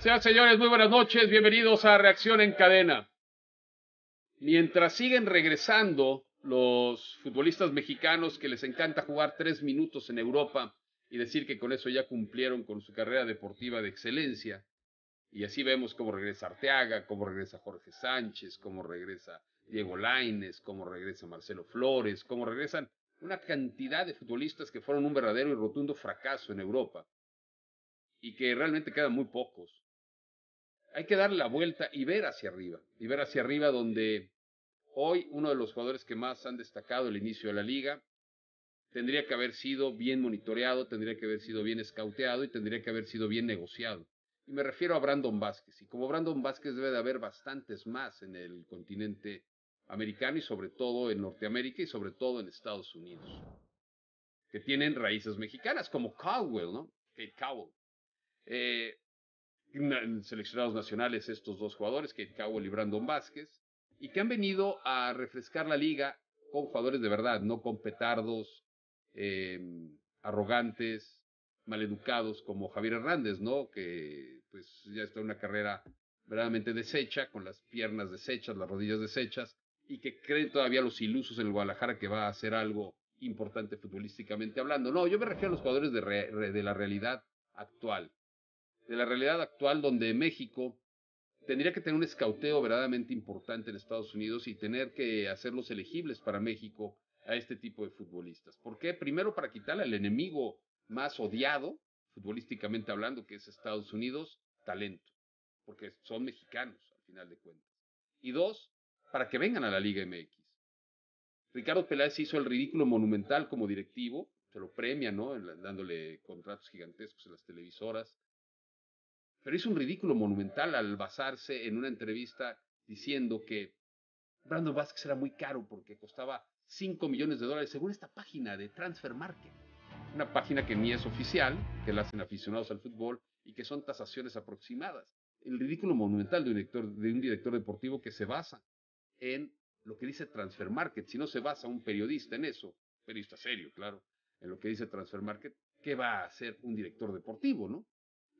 Sean señores, muy buenas noches, bienvenidos a Reacción en Cadena. Mientras siguen regresando los futbolistas mexicanos que les encanta jugar tres minutos en Europa y decir que con eso ya cumplieron con su carrera deportiva de excelencia, y así vemos cómo regresa Arteaga, cómo regresa Jorge Sánchez, cómo regresa Diego Laines, cómo regresa Marcelo Flores, cómo regresan una cantidad de futbolistas que fueron un verdadero y rotundo fracaso en Europa y que realmente quedan muy pocos. Hay que dar la vuelta y ver hacia arriba, y ver hacia arriba donde hoy uno de los jugadores que más han destacado el inicio de la liga tendría que haber sido bien monitoreado, tendría que haber sido bien escauteado y tendría que haber sido bien negociado. Y me refiero a Brandon Vázquez. Y como Brandon Vázquez debe de haber bastantes más en el continente americano y sobre todo en Norteamérica y sobre todo en Estados Unidos, que tienen raíces mexicanas, como Caldwell, ¿no? Kate Cowell. Eh, seleccionados nacionales estos dos jugadores, Kate Cowell y Brandon Vázquez, y que han venido a refrescar la liga con jugadores de verdad, no con petardos, em, arrogantes, maleducados como Javier Hernández, ¿no? Que pues ya está en una carrera verdaderamente deshecha, con las piernas deshechas, las rodillas deshechas, y que creen todavía los ilusos en el Guadalajara que va a hacer algo importante futbolísticamente hablando. No, yo me refiero a los jugadores de la realidad actual de la realidad actual donde México tendría que tener un escauteo verdaderamente importante en Estados Unidos y tener que hacerlos elegibles para México a este tipo de futbolistas. ¿Por qué? Primero para quitarle al enemigo más odiado, futbolísticamente hablando, que es Estados Unidos, talento, porque son mexicanos al final de cuentas. Y dos, para que vengan a la Liga MX. Ricardo Peláez hizo el ridículo monumental como directivo, se lo premia, ¿no? Dándole contratos gigantescos en las televisoras, pero hizo un ridículo monumental al basarse en una entrevista diciendo que Brandon Vázquez era muy caro porque costaba 5 millones de dólares según esta página de Transfer Market. Una página que ni es oficial, que la hacen aficionados al fútbol y que son tasaciones aproximadas. El ridículo monumental de un director, de un director deportivo que se basa en lo que dice Transfer Market. Si no se basa un periodista en eso, periodista serio, claro, en lo que dice Transfer Market, ¿qué va a hacer un director deportivo, no?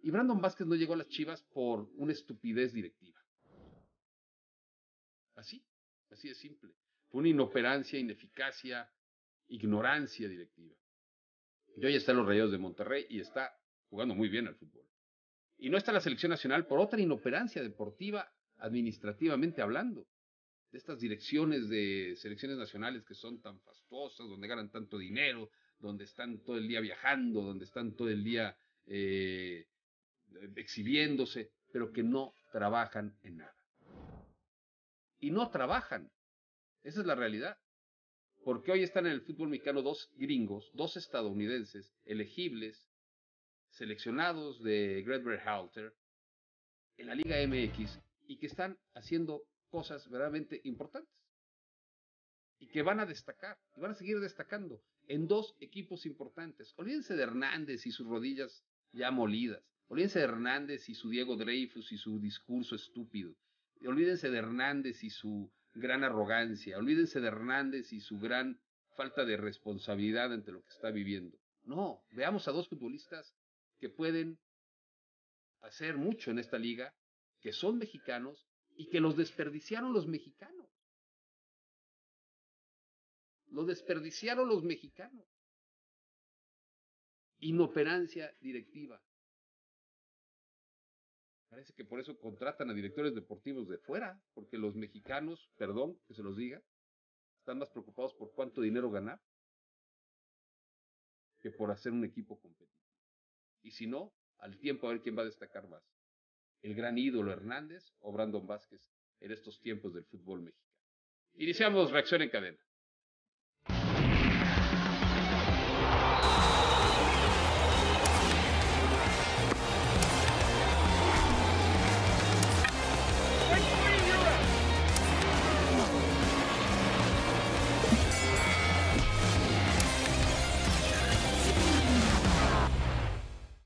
Y Brandon Vázquez no llegó a las Chivas por una estupidez directiva. Así, así de simple. Fue una inoperancia, ineficacia, ignorancia directiva. Y hoy está en los Rayados de Monterrey y está jugando muy bien al fútbol. Y no está en la selección nacional por otra inoperancia deportiva, administrativamente hablando. De estas direcciones de selecciones nacionales que son tan fastuosas, donde ganan tanto dinero, donde están todo el día viajando, donde están todo el día eh, exhibiéndose, pero que no trabajan en nada. Y no trabajan. Esa es la realidad. Porque hoy están en el fútbol mexicano dos gringos, dos estadounidenses, elegibles, seleccionados de Great Halter, en la Liga MX, y que están haciendo cosas verdaderamente importantes. Y que van a destacar, y van a seguir destacando en dos equipos importantes. Olvídense de Hernández y sus rodillas ya molidas. Olvídense de Hernández y su Diego Dreyfus y su discurso estúpido. Olvídense de Hernández y su gran arrogancia. Olvídense de Hernández y su gran falta de responsabilidad ante lo que está viviendo. No, veamos a dos futbolistas que pueden hacer mucho en esta liga, que son mexicanos y que los desperdiciaron los mexicanos. Los desperdiciaron los mexicanos. Inoperancia directiva. Parece que por eso contratan a directores deportivos de fuera, porque los mexicanos, perdón que se los diga, están más preocupados por cuánto dinero ganar que por hacer un equipo competitivo. Y si no, al tiempo a ver quién va a destacar más. El gran ídolo Hernández o Brandon Vázquez en estos tiempos del fútbol mexicano. Iniciamos reacción en cadena.